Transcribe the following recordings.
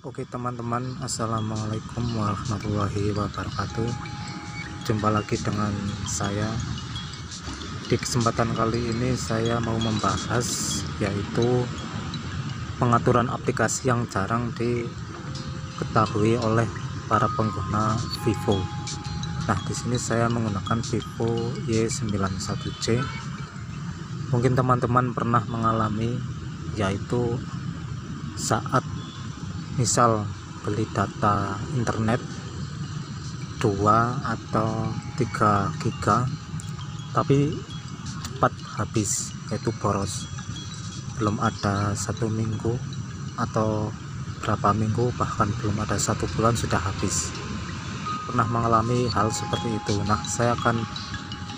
Oke teman-teman Assalamualaikum warahmatullahi wabarakatuh. Jumpa lagi dengan saya. Di kesempatan kali ini saya mau membahas Yaitu Pengaturan aplikasi yang jarang diketahui oleh para pengguna Vivo. Nah di sini saya menggunakan Vivo Y91C. Mungkin teman-teman pernah mengalami Yaitu saat misal beli data internet 2 atau 3 giga tapi cepat habis yaitu boros. Belum ada satu minggu atau berapa minggu bahkan belum ada satu bulan sudah habis. Pernah mengalami hal seperti itu. Nah saya akan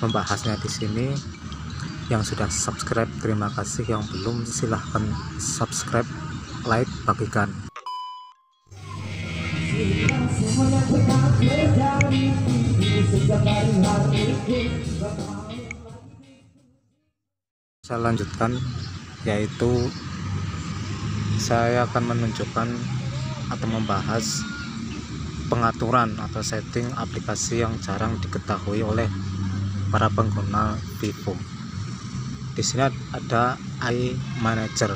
membahasnya di sini. Yang sudah subscribe terima kasih. Yang belum silahkan subscribe like bagikan saya lanjutkan yaitu saya akan menunjukkan atau membahas pengaturan atau setting aplikasi yang jarang diketahui oleh para pengguna Vivo. Di sini ada iManager,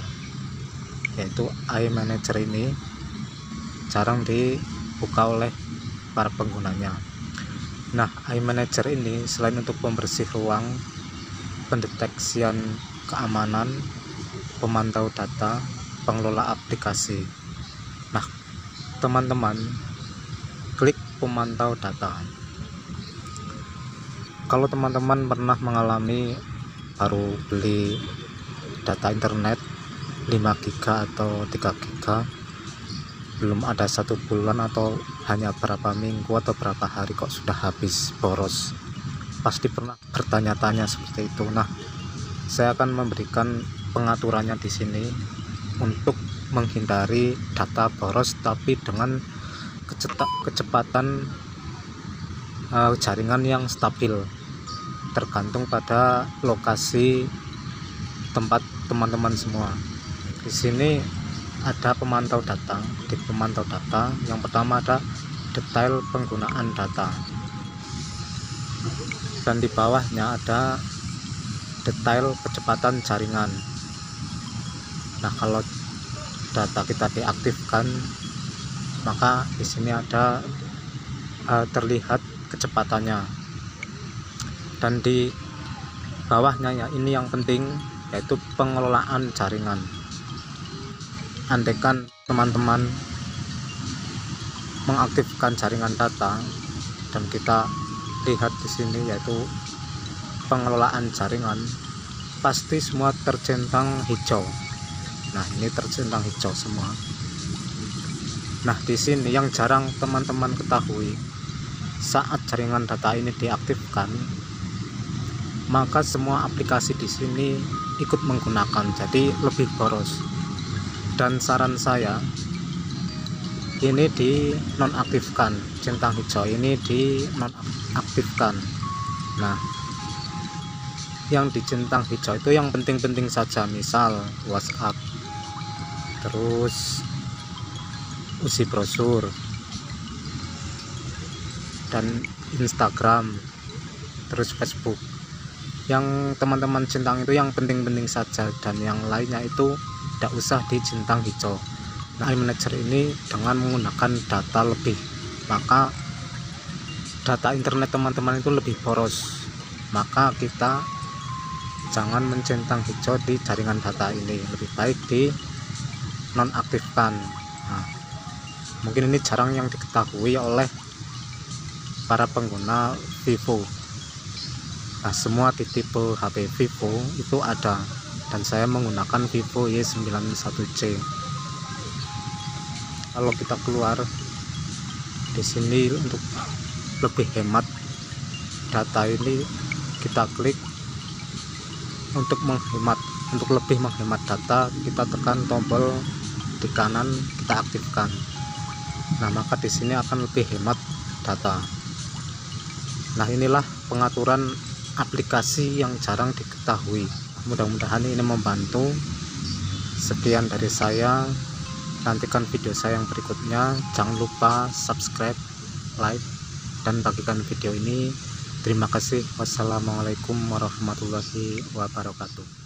yaitu iManager ini jarang dibuka oleh para penggunanya. Nah iManager ini selain untuk pembersih ruang pendeteksian keamanan pemantau data pengelola aplikasi. Nah teman-teman klik pemantau data. Kalau teman-teman pernah mengalami baru beli data internet 5 giga atau 3 giga belum ada satu bulan atau hanya berapa minggu atau berapa hari kok sudah habis boros. Pasti pernah bertanya-tanya seperti itu. Nah saya akan memberikan pengaturannya di sini untuk menghindari data boros tapi dengan kecepatan uh, jaringan yang stabil tergantung pada lokasi tempat teman-teman semua. Di sini ada pemantau data di pemantau data. Yang pertama ada detail penggunaan data. Dan di bawahnya ada detail kecepatan jaringan. Nah kalau data kita diaktifkan maka di sini ada uh, terlihat kecepatannya. Dan di bawahnya ya ini yang penting yaitu pengelolaan jaringan andaikan teman-teman mengaktifkan jaringan data dan kita lihat di sini yaitu pengelolaan jaringan pasti semua tercentang hijau. Nah ini tercentang hijau semua. Nah di sini yang jarang teman-teman ketahui saat jaringan data ini diaktifkan maka semua aplikasi di sini ikut menggunakan jadi lebih boros dan saran saya ini di nonaktifkan centang hijau ini di nonaktifkan nah yang di centang hijau itu yang penting-penting saja misal WhatsApp terus usi brosur dan Instagram terus Facebook yang teman-teman centang itu yang penting-penting saja dan yang lainnya itu tidak usah di centang hijau. Nah iManager ini dengan menggunakan data lebih maka data internet teman-teman itu lebih boros. Maka kita jangan mencentang hijau di jaringan data ini lebih baik di nonaktifkan. Nah, mungkin ini jarang yang diketahui oleh para pengguna Vivo nah semua tipe HP Vivo itu ada. Dan saya menggunakan Vivo Y91C. Kalau kita keluar di sini untuk lebih hemat data ini kita klik untuk menghemat untuk lebih menghemat data kita tekan tombol di kanan kita aktifkan. Nah maka di sini akan lebih hemat data. Nah inilah pengaturan aplikasi yang jarang diketahui. Mudah-mudahan ini membantu. Sekian dari saya. Nantikan video saya yang berikutnya. Jangan lupa subscribe like dan bagikan video ini. Terima kasih. Wassalamualaikum warahmatullahi wabarakatuh